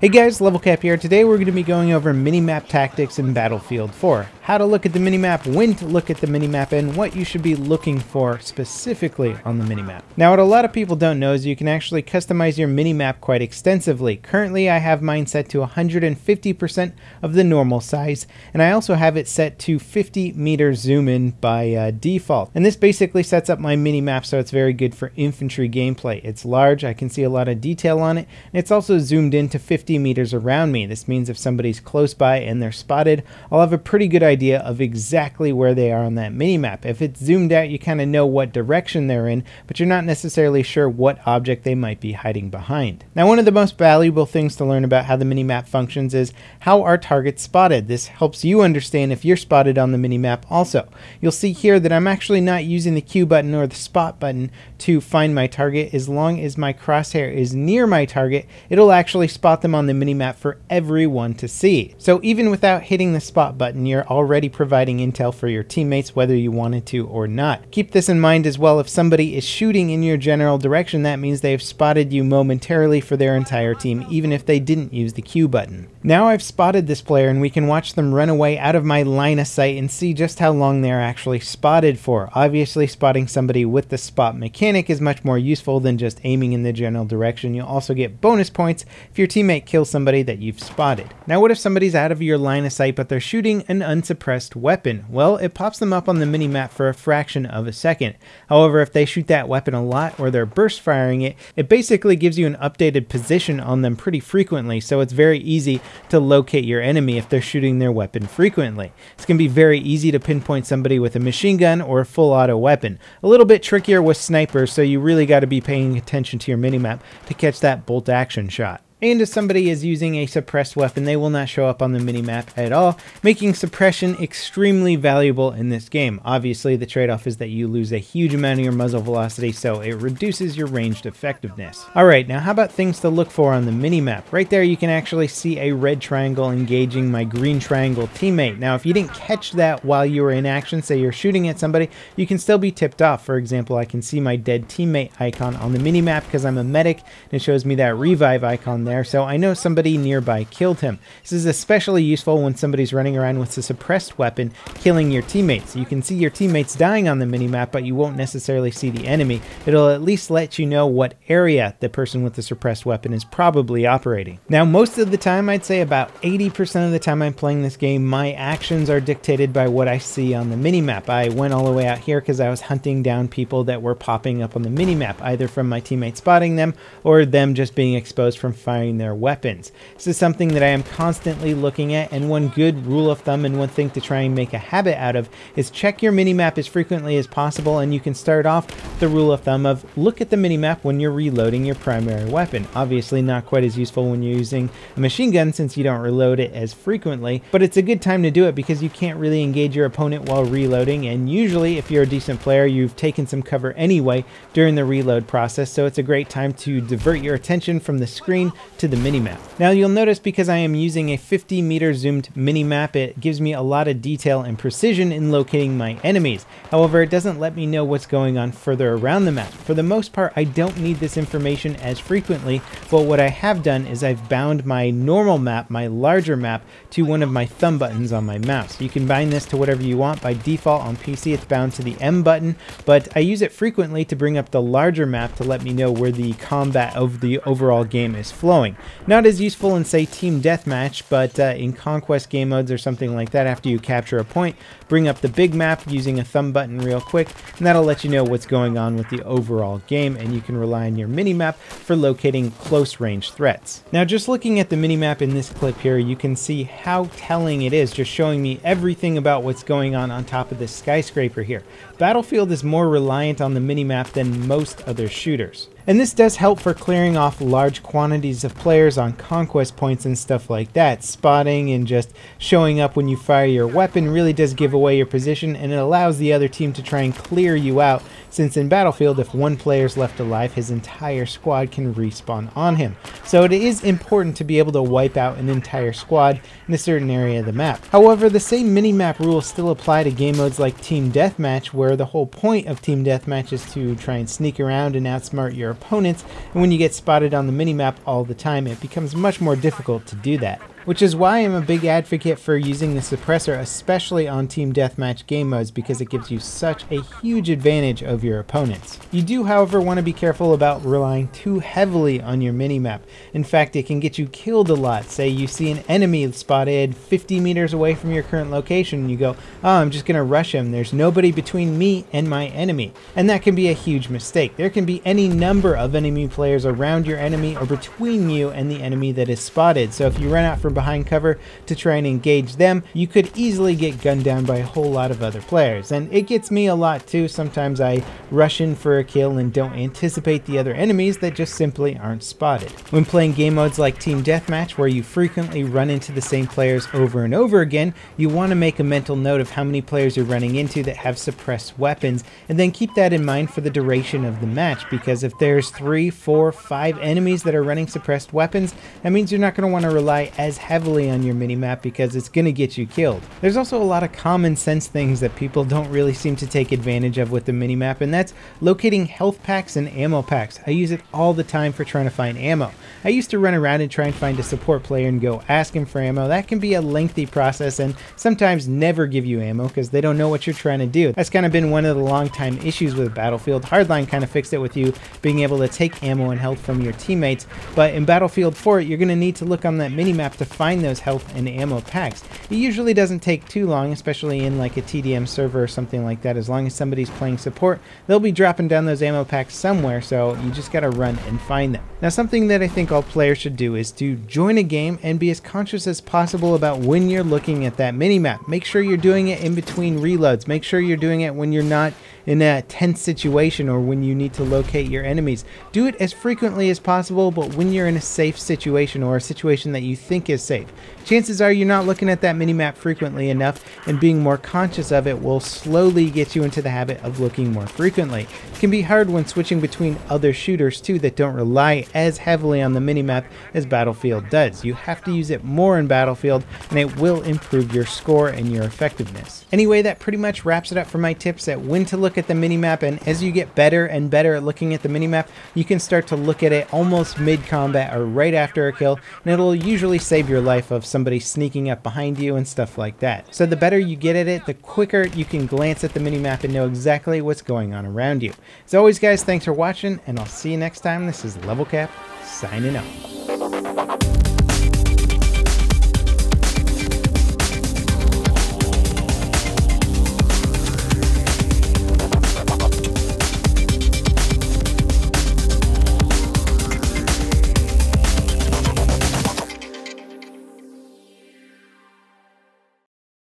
Hey guys, Level Cap here. Today we're going to be going over minimap tactics in Battlefield 4. How to look at the minimap, when to look at the minimap, and what you should be looking for specifically on the minimap. Now what a lot of people don't know is you can actually customize your minimap quite extensively. Currently I have mine set to 150% of the normal size, and I also have it set to 50 meter zoom in by uh, default. And this basically sets up my minimap so it's very good for infantry gameplay. It's large, I can see a lot of detail on it, and it's also zoomed in to 50 50 meters around me. This means if somebody's close by and they're spotted, I'll have a pretty good idea of exactly where they are on that mini map. If it's zoomed out, you kind of know what direction they're in, but you're not necessarily sure what object they might be hiding behind. Now, one of the most valuable things to learn about how the mini map functions is how are targets spotted. This helps you understand if you're spotted on the mini map also. You'll see here that I'm actually not using the Q button or the spot button to find my target. As long as my crosshair is near my target, it'll actually spot them on the minimap for everyone to see. So even without hitting the spot button, you're already providing intel for your teammates whether you wanted to or not. Keep this in mind as well if somebody is shooting in your general direction, that means they've spotted you momentarily for their entire team, even if they didn't use the Q button. Now I've spotted this player and we can watch them run away out of my line of sight and see just how long they're actually spotted for. Obviously spotting somebody with the spot mechanic is much more useful than just aiming in the general direction. You'll also get bonus points if your teammate kills somebody that you've spotted. Now what if somebody's out of your line of sight but they're shooting an unsuppressed weapon? Well, it pops them up on the minimap for a fraction of a second. However, if they shoot that weapon a lot or they're burst firing it, it basically gives you an updated position on them pretty frequently, so it's very easy to locate your enemy if they're shooting their weapon frequently. It's going to be very easy to pinpoint somebody with a machine gun or a full auto weapon. A little bit trickier with snipers, so you really got to be paying attention to your minimap to catch that bolt action shot. And if somebody is using a suppressed weapon, they will not show up on the minimap at all, making suppression extremely valuable in this game. Obviously, the trade-off is that you lose a huge amount of your muzzle velocity, so it reduces your ranged effectiveness. Alright, now how about things to look for on the minimap? Right there, you can actually see a red triangle engaging my green triangle teammate. Now, if you didn't catch that while you were in action, say you're shooting at somebody, you can still be tipped off. For example, I can see my dead teammate icon on the minimap because I'm a medic, and it shows me that revive icon there so I know somebody nearby killed him. This is especially useful when somebody's running around with a suppressed weapon, killing your teammates. You can see your teammates dying on the minimap, but you won't necessarily see the enemy. It'll at least let you know what area the person with the suppressed weapon is probably operating. Now, most of the time, I'd say about 80% of the time I'm playing this game, my actions are dictated by what I see on the minimap. I went all the way out here because I was hunting down people that were popping up on the minimap, either from my teammates spotting them or them just being exposed from firing firing their weapons. This is something that I am constantly looking at, and one good rule of thumb and one thing to try and make a habit out of is check your minimap as frequently as possible, and you can start off the rule of thumb of look at the minimap when you're reloading your primary weapon. Obviously not quite as useful when you're using a machine gun since you don't reload it as frequently, but it's a good time to do it because you can't really engage your opponent while reloading, and usually if you're a decent player, you've taken some cover anyway during the reload process, so it's a great time to divert your attention from the screen to the minimap. Now you'll notice because I am using a 50 meter zoomed minimap, it gives me a lot of detail and precision in locating my enemies. However, it doesn't let me know what's going on further around the map. For the most part, I don't need this information as frequently, but what I have done is I've bound my normal map, my larger map, to one of my thumb buttons on my mouse. You can bind this to whatever you want. By default on PC, it's bound to the M button, but I use it frequently to bring up the larger map to let me know where the combat of the overall game is flowing Not as useful in, say, Team Deathmatch, but uh, in Conquest game modes or something like that, after you capture a point, bring up the big map using a thumb button real quick, and that'll let you know what's going on with the overall game, and you can rely on your mini-map for locating close range threats. Now, just looking at the mini-map in this clip here, you can see how telling it is, just showing me everything about what's going on on top of this skyscraper here. Battlefield is more reliant on the mini-map than most other shooters. And this does help for clearing off large quantities of players on conquest points and stuff like that. Spotting and just showing up when you fire your weapon really does give away your position and it allows the other team to try and clear you out since in Battlefield, if one player is left alive, his entire squad can respawn on him. So it is important to be able to wipe out an entire squad in a certain area of the map. However, the same mini-map rules still apply to game modes like Team Deathmatch, where the whole point of Team Deathmatch is to try and sneak around and outsmart your opponents, and when you get spotted on the mini-map all the time, it becomes much more difficult to do that which is why I'm a big advocate for using the suppressor, especially on Team Deathmatch game modes, because it gives you such a huge advantage over your opponents. You do, however, want to be careful about relying too heavily on your minimap. In fact, it can get you killed a lot. Say you see an enemy spotted 50 meters away from your current location, and you go, oh, I'm just going to rush him. There's nobody between me and my enemy. And that can be a huge mistake. There can be any number of enemy players around your enemy or between you and the enemy that is spotted. So if you run out for from behind cover to try and engage them, you could easily get gunned down by a whole lot of other players. And it gets me a lot too. Sometimes I rush in for a kill and don't anticipate the other enemies that just simply aren't spotted. When playing game modes like Team Deathmatch, where you frequently run into the same players over and over again, you want to make a mental note of how many players you're running into that have suppressed weapons, and then keep that in mind for the duration of the match, because if there's three, four, five enemies that are running suppressed weapons, that means you're not going to want to rely as heavily on your minimap because it's going to get you killed. There's also a lot of common sense things that people don't really seem to take advantage of with the minimap, and that's locating health packs and ammo packs. I use it all the time for trying to find ammo. I used to run around and try and find a support player and go ask him for ammo. That can be a lengthy process and sometimes never give you ammo because they don't know what you're trying to do. That's kind of been one of the long time issues with Battlefield. Hardline kind of fixed it with you being able to take ammo and health from your teammates, but in Battlefield 4 you're going to need to look on that minimap to find those health and ammo packs. It usually doesn't take too long, especially in like a TDM server or something like that. As long as somebody's playing support, they'll be dropping down those ammo packs somewhere, so you just gotta run and find them. Now something that I think all players should do is to join a game and be as conscious as possible about when you're looking at that minimap. Make sure you're doing it in between reloads. Make sure you're doing it when you're not in a tense situation or when you need to locate your enemies. Do it as frequently as possible, but when you're in a safe situation or a situation that you think is safe. Chances are you're not looking at that minimap frequently enough, and being more conscious of it will slowly get you into the habit of looking more frequently. It can be hard when switching between other shooters too that don't rely as heavily on the minimap as Battlefield does. You have to use it more in Battlefield, and it will improve your score and your effectiveness. Anyway, that pretty much wraps it up for my tips at when to look at the minimap, and as you get better and better at looking at the minimap, you can start to look at it almost mid-combat or right after a kill, and it'll usually save your life of somebody sneaking up behind you and stuff like that. So the better you get at it, the quicker you can glance at the minimap and know exactly what's going on around you. As always guys, thanks for watching, and I'll see you next time. This is Level Cap, signing out.